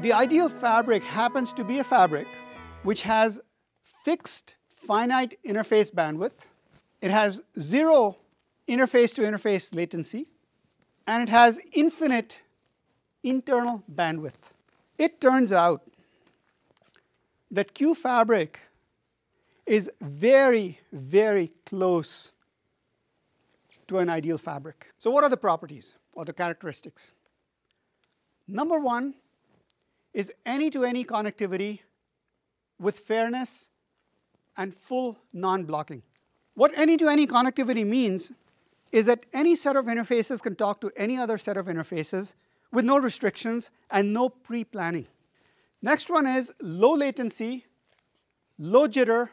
The ideal fabric happens to be a fabric which has fixed finite interface bandwidth. It has zero interface to interface latency, and it has infinite internal bandwidth. It turns out that QFabric is very, very close to an ideal fabric. So what are the properties or the characteristics? Number one is any-to-any -any connectivity with fairness and full non-blocking. What any-to-any -any connectivity means is that any set of interfaces can talk to any other set of interfaces with no restrictions and no pre-planning. Next one is low latency, low jitter,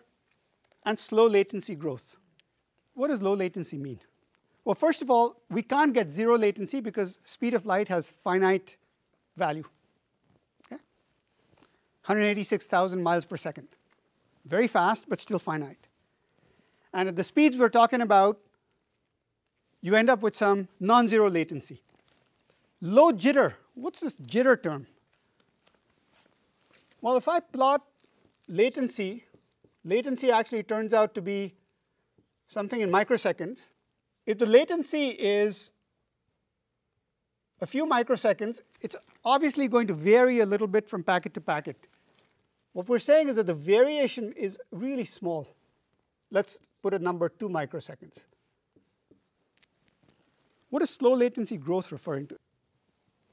and slow latency growth. What does low latency mean? Well, first of all, we can't get zero latency because speed of light has finite value. Okay? 186,000 miles per second. Very fast, but still finite. And at the speeds we're talking about, you end up with some non-zero latency. Low jitter. What's this jitter term? Well, if I plot latency, latency actually turns out to be something in microseconds. If the latency is a few microseconds, it's obviously going to vary a little bit from packet to packet. What we're saying is that the variation is really small. Let's put a number 2 microseconds. What is slow latency growth referring to?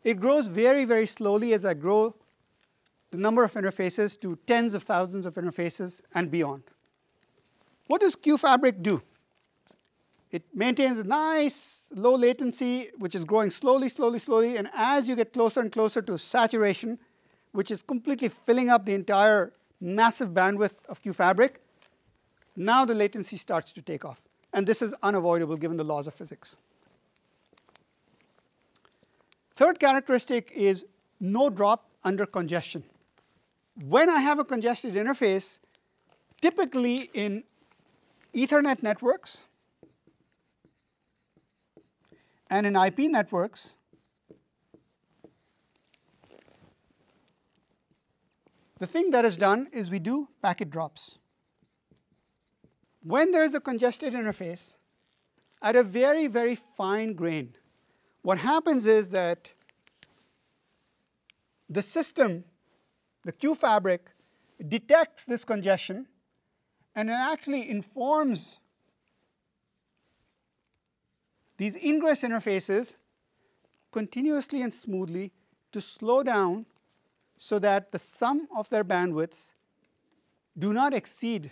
It grows very, very slowly as I grow the number of interfaces to tens of thousands of interfaces and beyond. What does QFabric do? It maintains a nice low latency, which is growing slowly, slowly, slowly. And as you get closer and closer to saturation, which is completely filling up the entire massive bandwidth of QFabric, now the latency starts to take off. And this is unavoidable given the laws of physics. Third characteristic is no drop under congestion. When I have a congested interface, typically in Ethernet networks, and in IP networks, the thing that is done is we do packet drops. When there is a congested interface, at a very, very fine grain, what happens is that the system, the QFabric, detects this congestion and it actually informs these ingress interfaces continuously and smoothly to slow down so that the sum of their bandwidths do not exceed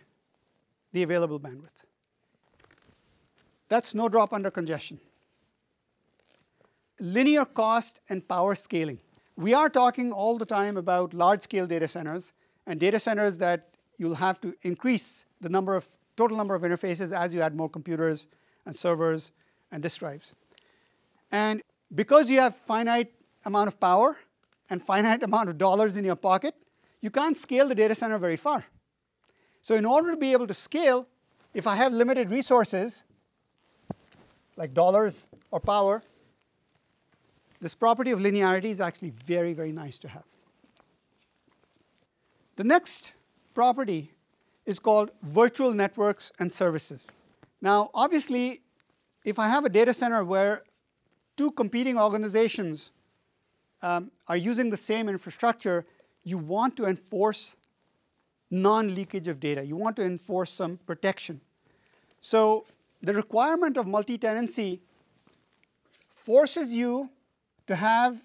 the available bandwidth. That's no drop under congestion. Linear cost and power scaling. We are talking all the time about large-scale data centers and data centers that you'll have to increase the number of total number of interfaces as you add more computers and servers and disk drives. And because you have finite amount of power and finite amount of dollars in your pocket, you can't scale the data center very far. So in order to be able to scale, if I have limited resources, like dollars or power, this property of linearity is actually very, very nice to have. The next property is called virtual networks and services. Now, obviously, if I have a data center where two competing organizations um, are using the same infrastructure, you want to enforce non-leakage of data. You want to enforce some protection. So the requirement of multi-tenancy forces you to have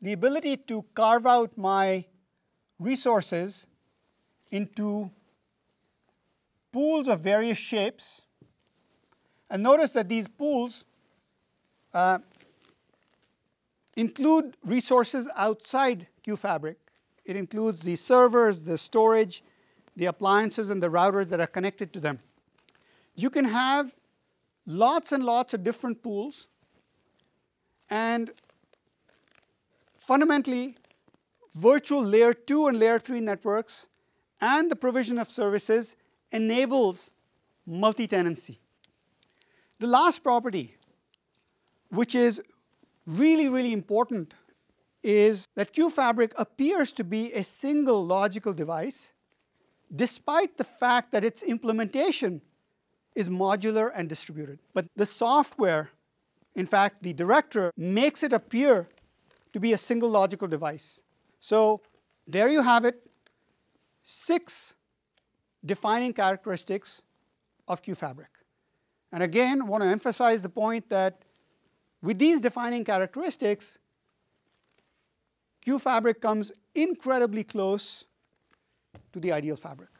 the ability to carve out my resources into pools of various shapes and notice that these pools uh, include resources outside QFabric. It includes the servers, the storage, the appliances, and the routers that are connected to them. You can have lots and lots of different pools. And fundamentally, virtual layer 2 and layer 3 networks and the provision of services enables multi-tenancy. The last property, which is really, really important is that QFabric appears to be a single logical device, despite the fact that its implementation is modular and distributed. But the software, in fact, the director, makes it appear to be a single logical device. So there you have it, six defining characteristics of QFabric. And again, I want to emphasize the point that with these defining characteristics, QFabric comes incredibly close to the ideal fabric.